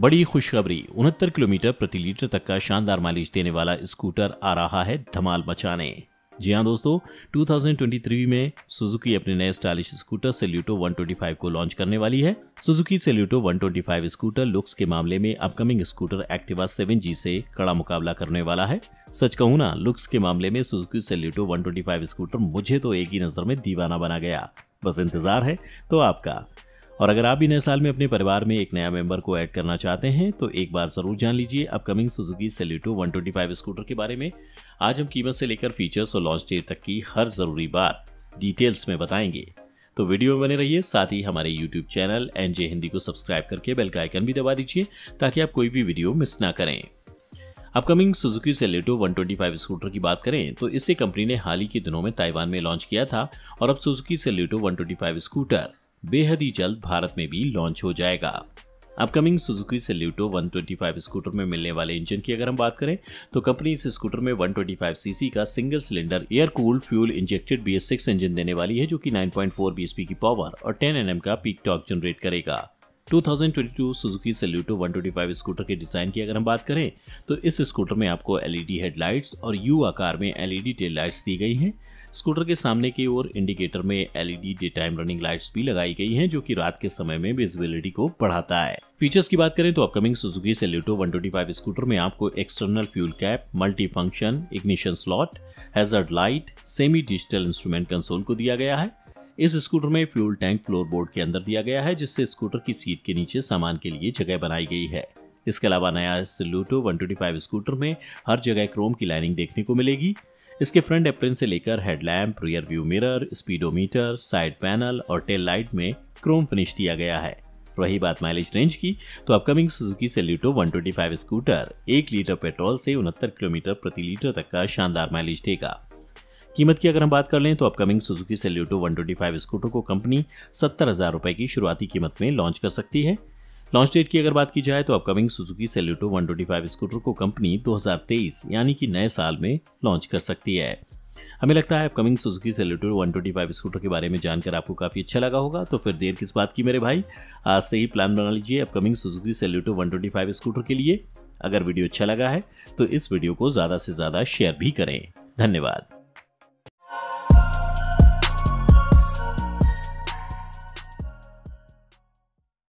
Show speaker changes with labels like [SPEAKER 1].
[SPEAKER 1] बड़ी खुशखबरी, उनहत्तर किलोमीटर प्रति लीटर तक का शानदार माइलेज देने वाला स्कूटर आ रहा है धमाल मचाने। जी हाँ दोस्तों, 2023 में सुजुकी अपने नए स्टाइलिश स्कूटर सेल्यूटो 125 को लॉन्च करने वाली है। सुजुकी सेल्यूटो 125 स्कूटर लुक्स के मामले में अपकमिंग स्कूटर एक्टिवा 7G से कड़ा मुकाबला करने वाला है। सच कहूँ ना, लुक्स के मामले में सुजुकी सेल्यूटो 125 स्कूटर मुझे तो एक ही नज़र में दीवाना बना गया। बस इंतज़ार है तो आपका। और अगर आप भी नए साल में अपने परिवार में एक नया मेंबर को ऐड करना चाहते हैं तो एक बार ज़रूर जान लीजिए अपकमिंग सुजुकी सेल्यूटो 125 स्कूटर के बारे में। आज हम कीमत से लेकर फीचर्स और लॉन्च डेट तक की हर ज़रूरी बात डिटेल्स में बताएँगे। तो वीडियो में बने रहिए, साथ ही हमारे यूट्यूब चैनल एन हिंदी को सब्सक्राइब करके बेल का आइकन भी दबा दीजिए, ताकि आप कोई भी वीडियो मिस ना करें। अपकमिंग सुजुकी सेलेटो 125 स्कूटर की बात करें तो इसे कंपनी ने हाल ही के दिनों में ताइवान में लॉन्च किया था, और अब सुजुकी सेलेटो 125 स्कूटर बेहद ही जल्द भारत में भी लॉन्च हो जाएगा। अपकमिंग सुजुकी सेल्यूटो 125 स्कूटर में मिलने वाले इंजन की अगर हम बात करें तो कंपनी इस स्कूटर में 125 सीसी का single cylinder air cool fuel injected B engine देने वाली है, जो कि 9.4 बीएचपी की पावर और 10 एनएम का पीक टॉक जनरेट करेगा। 2022 सुजुकी सेल्यूटो 125 स्कूटर के डिज़ाइन की अगर हम बात करें तो इस स्कूटर में आपको एलईडी हेडलाइट्स और यू आकार में एलईडी टेल लाइट्स दी गई हैं। स्कूटर के सामने की ओर इंडिकेटर में LED day time running lights भी लगाई गई हैं, जो कि रात के समय में विजिबिलिटी को बढ़ाता है। फीचर्स की बात करें तो अपकमिंग सुजुकी सेल्यूटो 125 स्कूटर में आपको external fuel cap multi function ignition slot, hazard light semi digital instrument console को दिया गया है। इस स्कूटर में फ्यूल टैंक फ्लोर बोर्ड के अंदर दिया गया है, जिससे स्कूटर की सीट के नीचे सामान के लिए जगह बनाई गई है। इसके अलावा नया सेल्यूटो 125 स्कूटर में हर जगह क्रोम की लाइनिंग देखने को मिलेगी। इसके फ्रंट एप्रिन से लेकर headlamp rear view mirror speedometer side panel और टेल लाइट में क्रोम फिनिश दिया गया है। रही बात माइलेज रेंज की तो अपकमिंग सुजुकी सेल्यूटो 125 स्कूटर एक लीटर पेट्रोल से उनहत्तर किलोमीटर प्रति लीटर तक का शानदार माइलेज देगा। कीमत की अगर हम बात कर लें तो अपकमिंग सुजुकी सेल्यूटो 125 स्कूटर को कंपनी सत्तर हज़ार रुपए की शुरुआती कीमत में लॉन्च कर सकती है। लॉन्च डेट की अगर बात की जाए तो अपकमिंग सुजुकी सेल्यूटो 125 स्कूटर को कंपनी 2023 यानी कि नए साल में लॉन्च कर सकती है। हमें लगता है अपकमिंग सुजुकी सेल्यूटो 125 स्कूटर के बारे में जानकर आपको काफ़ी अच्छा लगा होगा तो फिर देर किस बात की मेरे भाई? आज से ही प्लान बना लीजिए अपकमिंग सुजुकी सेल्यूटो 125 स्कूटर के लिए। अगर वीडियो अच्छा लगा है तो इस वीडियो को ज़्यादा से ज़्यादा शेयर भी करें। धन्यवाद।